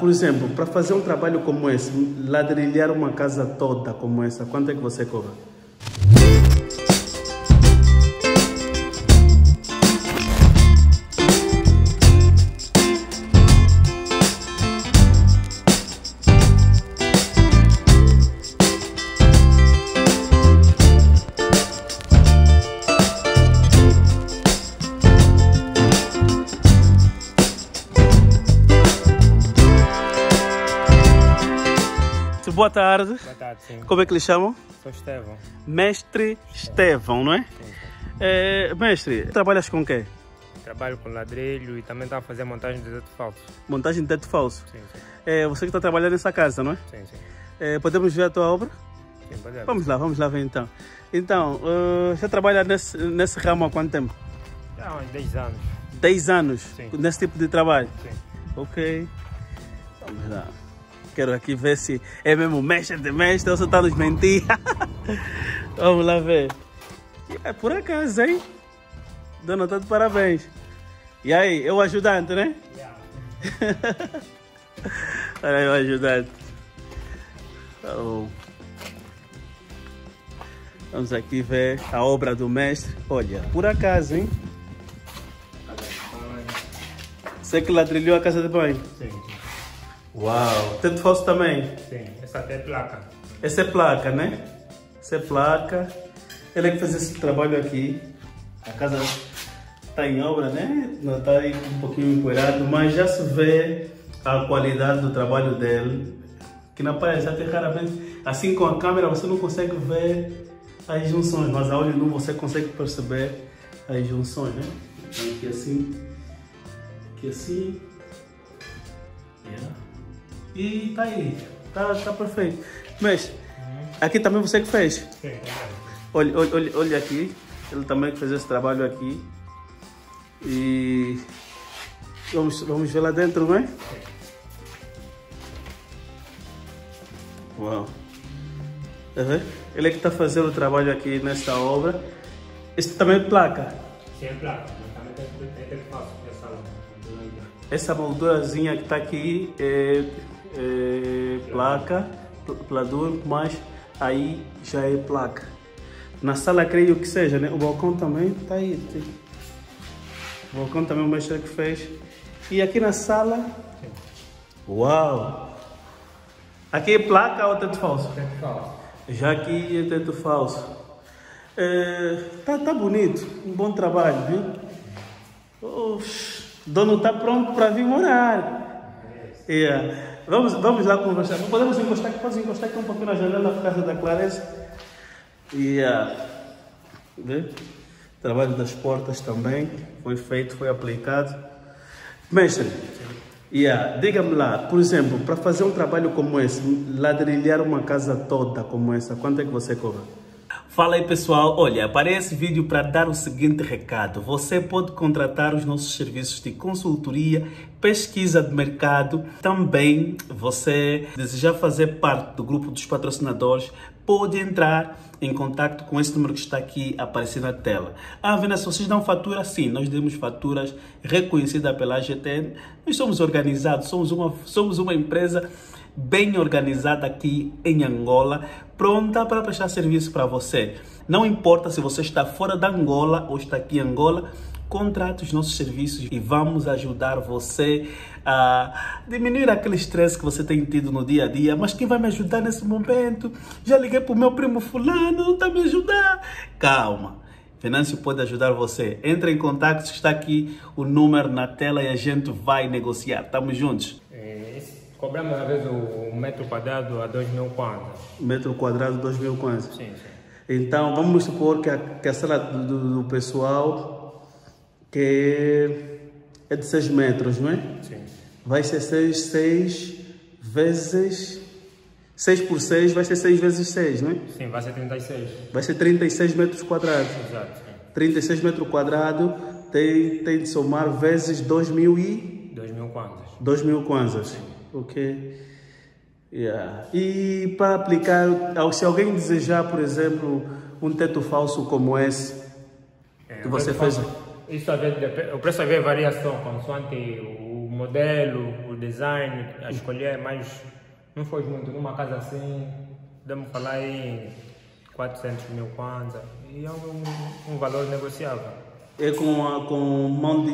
por exemplo, para fazer um trabalho como esse, ladrilhar uma casa toda como essa, quanto é que você cobra? Boa tarde. Boa tarde, sim. Como é que lhe chamam? Sou Estevão. Mestre Estevão, não é? Sim, é mestre, trabalhas com o quê? Trabalho com ladrilho e também está a fazer montagem de teto falso. Montagem de teto falso. Sim, sim. É, você que está trabalhando nessa casa, não é? Sim, sim. É, podemos ver a tua obra? Sim, podemos. Vamos lá, vamos lá ver então. Então, uh, você trabalha nesse, nesse ramo há quanto tempo? Há uns 10 anos. 10 anos Sim. nesse tipo de trabalho? Sim. Ok. Vamos lá. Quero aqui ver se é mesmo mestre de mestre ou você está nos mentir. Vamos lá ver. É por acaso, hein? Dona, tá de parabéns. E aí, eu ajudante, né? Olha aí o ajudante. Tá. Vamos aqui ver a obra do mestre. Olha, por acaso, hein? Você que ladrilhou a casa de banho. Sim. Uau! Teto falso também. Sim, essa até é placa. Essa é placa, né? Essa é placa. Ele é que fez esse trabalho aqui. A casa está em obra, né? Não está aí um pouquinho empoeirado, mas já se vê a qualidade do trabalho dele. Que na paisagem raramente, assim com a câmera você não consegue ver as junções, mas a olho nu você consegue perceber as junções, né? Aqui assim, aqui assim. Yeah. E tá aí, tá, tá perfeito. Mas aqui também você que fez. Podemos. Olha, olha, olha, aqui, ele também fez esse trabalho aqui. E vamos, vamos ver lá dentro, não é? Uau! Tá vendo? Ele é que está fazendo o trabalho aqui nesta obra. Este também é placa. Sim, é placa. Essa moldurazinha que está aqui é, é placa, pl- pladur, mas aí já é placa. Na sala creio que seja, né? O balcão também está aí. tem- O balcão também o mestre que fez. E aqui na sala, uau! Aqui é placa ou teto falso? Teto falso. Já aqui é teto falso. É, tá, tá bonito, um bom trabalho, viu? Oxe, dono tá pronto para vir morar. É, vamos, vamos lá conversar. Não podemos encostar podemos encostar aqui um pouquinho na janela por causa da clareza. E? O trabalho das portas também foi feito, foi aplicado. Mestre, yeah, diga-me lá, por exemplo, para fazer um trabalho como esse, ladrilhar uma casa toda como essa, quanto é que você cobra? Fala aí pessoal, olha, parei esse vídeo para dar o seguinte recado. Você pode contratar os nossos serviços de consultoria, pesquisa de mercado. Também você desejar fazer parte do grupo dos patrocinadores, pode entrar em contato com esse número que está aqui aparecendo na tela. Ah, Vanessa, vocês dão fatura? Sim, nós demos faturas reconhecidas pela AGTN. Nós somos organizados, somos uma, somos uma empresa bem organizada aqui em Angola, pronta para prestar serviço para você. Não importa se você está fora da Angola ou está aqui em Angola, contrate os nossos serviços e vamos ajudar você a diminuir aquele estresse que você tem tido no dia a dia. Mas quem vai me ajudar nesse momento? Já liguei para o meu primo fulano, não está me ajudar. Calma. Venâncio pode ajudar você. Entre em contato, está aqui o número na tela e a gente vai negociar. Estamos juntos. Cobramos às vezes o metro quadrado a 2 mil kwanza. Metro quadrado, 2 mil kwanzas. Sim, sim. Então, vamos supor que a, que a sala do, do- pessoal que é de 6 metros, não é? Sim. Vai ser 6, 6 vezes... 6 por 6 vai ser 6 vezes 6, não é? Sim, vai ser 36. Vai ser 36 metros quadrados. Exato. sim. 36 metros quadrados tem, tem de somar vezes 2 mil e... 2 mil kwanzas. 2 mil kwanzas. Ok. Yeah. E para aplicar, se alguém desejar, por exemplo, um teto falso como esse, É, que você fez. Isso o preço às vezes varia só consoante o modelo, o design, a escolher, mas não foi muito. Numa casa assim, podemos falar em 400 mil kwanza. E é um, um valor negociável. É com, com, mão de,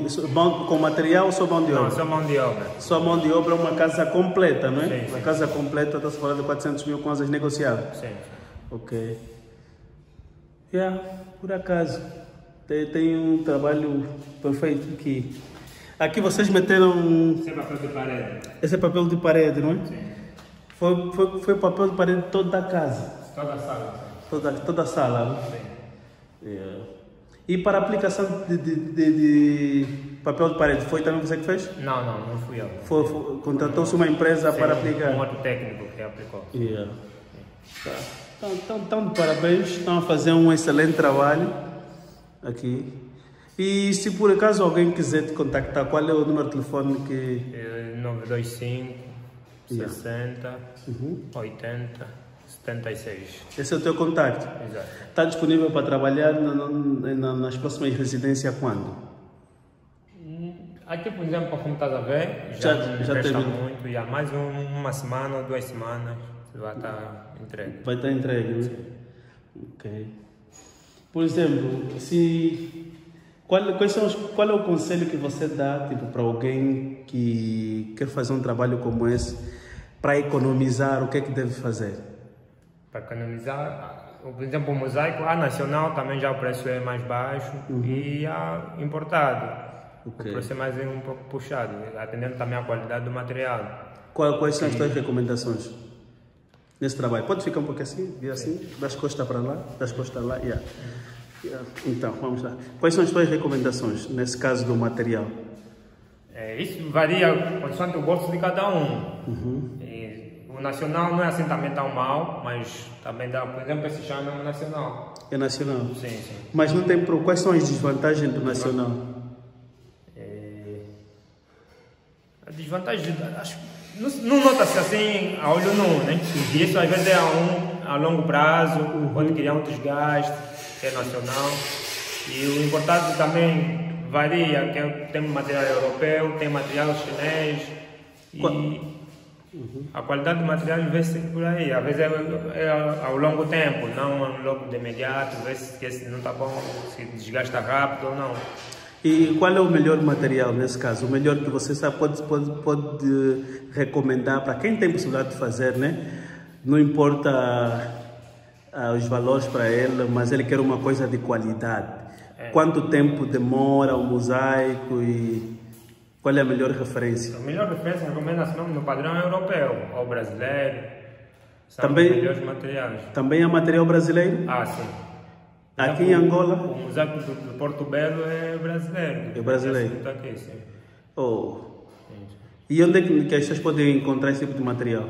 com material ou só mão de Não, obra? só mão de obra. Só mão de obra é uma casa completa, não é? Sim, uma sim. casa completa, está-se falando de 400 mil kwanzas negociáveis. Sim. Ok. Yeah, por acaso. Tem, tem um trabalho perfeito aqui. Aqui vocês meteram. Esse é papel de parede. Esse é papel de parede, não é? Sim. Foi, foi, foi papel de parede toda a casa. Toda a sala. Toda, toda a sala. não é? Sim. Yeah. E para a aplicação de, de, de- de papel de parede, foi também você que fez? Não, não, não fui eu. Contratou-se uma empresa para Sim, aplicar? Um outro técnico que aplicou. Yeah. Tá. Então, então, então, parabéns, estão a fazer um excelente trabalho aqui. E se por acaso alguém quiser te contactar, qual é o número de telefone que. Eh, 925 Yeah. 60 Uhum. 80 76. Esse é o teu contacto? Exato. Está disponível para trabalhar na- na- na- nas próximas residências quando? Aqui, por exemplo, como estás a ver, Já- já, já teve. muito. Já mais um- uma semana, duas semanas, vai estar entregue. Vai estar entregue, né? Ok. Por exemplo, se. Qual, quais são os, qual é o conselho que você dá tipo, para alguém que quer fazer um trabalho como esse para economizar? O que é que deve fazer? Para economizar, por exemplo, o mosaico, a nacional também já o preço é mais baixo e a importado. Ok. O preço é mais um pouco puxado, atendendo também à qualidade do material. Qual- quais são as tuas recomendações nesse trabalho? Pode ficar um pouco assim, vira assim, das costas para lá, das costas lá. Yeah. Yeah. Então, vamos lá. Quais são as tuas recomendações nesse caso do material? É, isso varia consoante o gosto de cada um. E o nacional não é assim também tão mal, mas também dá, por exemplo, esse chão é um nacional. É nacional. Sim, sim. Mas não tem pro- quais são as desvantagens do nacional? É, a desvantagem, acho não, não nota-se assim a olho nu, né? E isso às vezes é a, um, a longo prazo, pode criar um desgaste, que é nacional. E o importado também varia, é- tem material europeu, tem material chinês. E Qua- a qualidade do material vê-se por aí. Às vezes é, é ao longo tempo, não logo de imediato, vê-se que esse não está bom, se desgasta rápido ou não. E qual é o melhor material nesse caso? O melhor que você sabe, pode, pode, pode recomendar para quem tem possibilidade de fazer, né? Não importa ah, os valores para ele, mas ele quer uma coisa de qualidade. Quanto tempo demora o mosaico e qual é a melhor referência? A melhor referência recomenda-se mesmo no padrão europeu ou brasileiro. São Também- os melhores materiais. Também é material brasileiro? Ah, sim. Aqui em Angola? O mosaico do, do Porto Belo é brasileiro. É brasileiro. Está aqui, sim. Oh. Sim. E onde é que, que as pessoas podem encontrar esse tipo de material?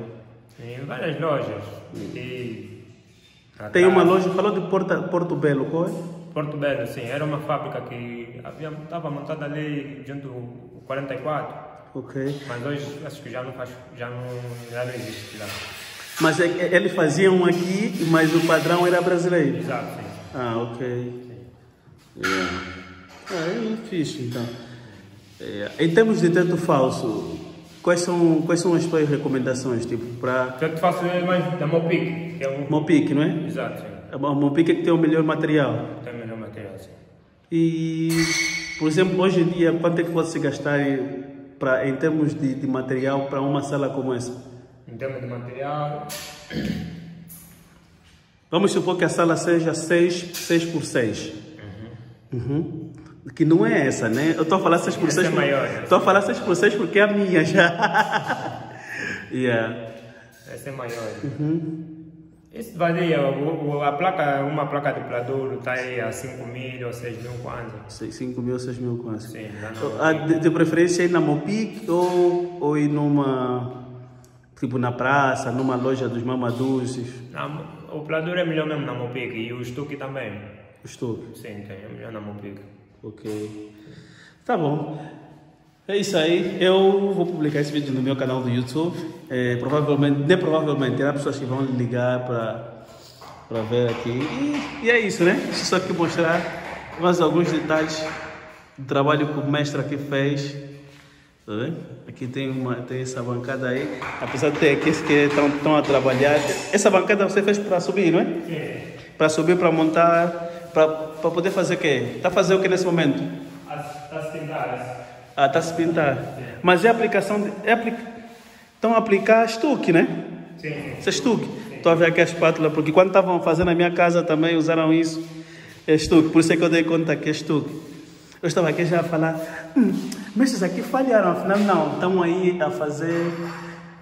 Em várias lojas. E Tem uma loja, falou de Porta, Porto Belo, qual é? Porto Belo, sim. Era uma fábrica que estava montada ali junto ao 44. Ok. Mas hoje acho que já não faz, já não, já não existe lá. Mas é que eles faziam aqui, mas o padrão era brasileiro. Exato, sim. Ah, ok. Yeah. Ah, é fixe, então. É, Em termos de teto falso, quais são, quais são as tuas recomendações, tipo, para O que eu faço é mais da Mopic, que é um. Mopic, não é? Exato, sim. A Mopic é que tem o melhor material. Tem o melhor material, sim. E, por exemplo, hoje em dia, quanto é que pode se gastar em- pra, em termos de, de material para uma sala como essa? Em termos de material, Vamos supor que a sala seja 6, 6 por 6. Uhum. Que não é essa, né? Eu estou a falar 6 por Essa 6. é maior, né? Estou a falar 6 por 6 porque é a minha já. yeah. essa é maior. Uhum. Isso varia. O, o- a placa, uma placa de Pladur está aí a 5 mil ou 6 mil kwanza. 5 mil, 6 mil quase. Sim, Ah, de, de preferência ir na Mopic ou, ou ir numa. Tipo na praça, numa loja dos mamaduzes. O Pladur é melhor mesmo na Mopic e o Stuck também. Estou. Sim, tem, é melhor na Mopic. Ok. Tá bom. É isso aí. Eu vou publicar esse vídeo no meu canal do YouTube. É, provavelmente, nem provavelmente, terá pessoas que vão ligar para para ver aqui. E, e é isso, né? Deixa eu só aqui mostrar mais alguns detalhes do trabalho que o mestre aqui fez. Tá vendo? Aqui tem, uma, tem essa bancada aí, apesar de ter aqueles que estão, estão a trabalhar. Essa bancada você fez para subir, não é? Sim. Para subir, para montar, para poder fazer o quê? Está a fazer o que nesse momento? Está se pintar. Ah, está se pintar. Mas é aplicação. De, é apli... Estão a aplicar estuque, né? Sim. Isso é estuque. Estou a ver aqui a espátula, porque quando estavam fazendo na minha casa também usaram isso. É estuque, por isso é que eu dei conta que é estuque. Eu estava aqui já a falar, hum, mas esses aqui falharam, afinal não, estão aí a fazer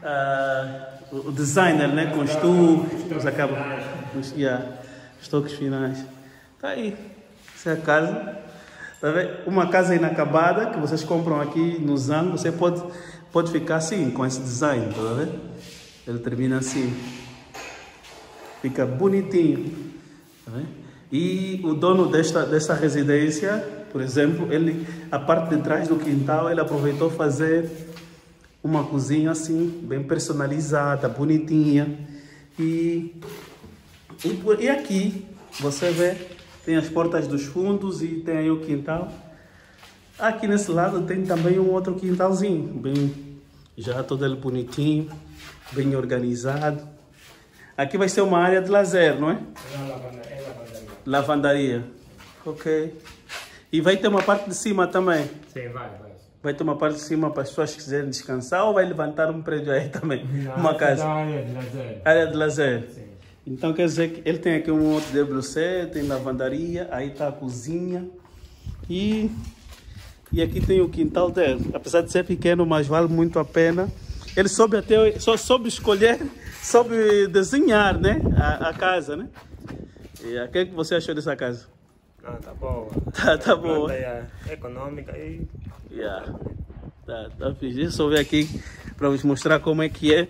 uh, o designer, né, com estuque, os acabam, os, yeah, os toques finais. Está aí, essa é a casa. Tá? Uma casa inacabada que vocês compram aqui no Zango, você pode, pode ficar assim, com esse design, tá vendo? Ele termina assim. Fica bonitinho. Tá? E o dono desta, desta residência, por exemplo, ele, a parte de trás do quintal, ele aproveitou fazer uma cozinha assim, bem personalizada, bonitinha. E, e, e aqui, você vê, tem as portas dos fundos e tem aí o quintal. Aqui nesse lado tem também um outro quintalzinho, bem, já todo ele bonitinho, bem organizado. Aqui vai ser uma área de lazer, não é? É uma lavandaria. Lavandaria. Ok. E vai ter uma parte de cima também. Sim, vai, vai. Vai ter uma parte de cima para as pessoas que quiserem descansar ou vai levantar um prédio aí também? uma casa. área de lazer. Área de lazer. Sim. Então quer dizer que ele tem aqui um outro WC, tem lavandaria, aí está a cozinha e, e aqui tem o quintal dele. Apesar de ser pequeno, mas vale muito a pena. Ele soube até, só soube escolher, soube desenhar né? a, a casa, né? E o que, é que você achou dessa casa? Ah, tá boa. Tá, tá boa. É econômica e Yeah. Tá, tá fixe. Deixa eu só ver aqui para vos mostrar como é que é.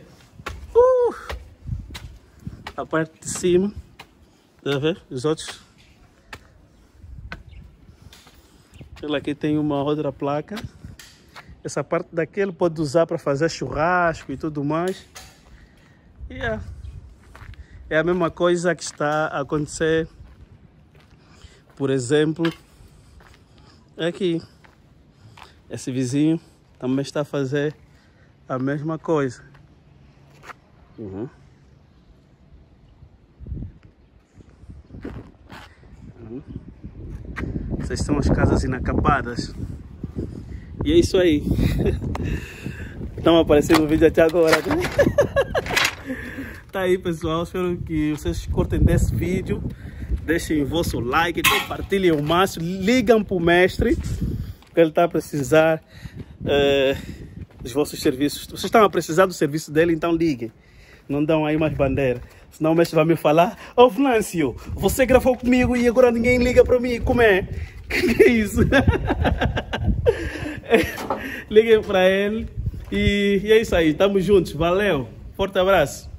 A parte de cima. Tá vendo? Os outros. Ele aqui tem uma outra placa. Essa parte daqui ele pode usar para fazer churrasco e tudo mais. Yeah. É a mesma coisa que está a acontecer, por exemplo, aqui. Esse vizinho também está a fazer a mesma coisa. Uhum. Essas são as casas inacabadas. E é isso aí. Estão aparecendo no vídeo até agora. Tá aí pessoal, espero que vocês curtem desse vídeo. Deixem o vosso like, compartilhem o máximo, ligam para o mestre ele está a precisar uh, dos vossos serviços. Vocês estão a precisar do serviço dele, então liguem. Não dão aí mais bandeira. Senão o mestre vai me falar, ô oh, Flâncio, você gravou comigo e agora ninguém liga para mim. Como é? Que isso? Liguem para ele. E, e é isso aí, estamos juntos. Valeu. Forte abraço.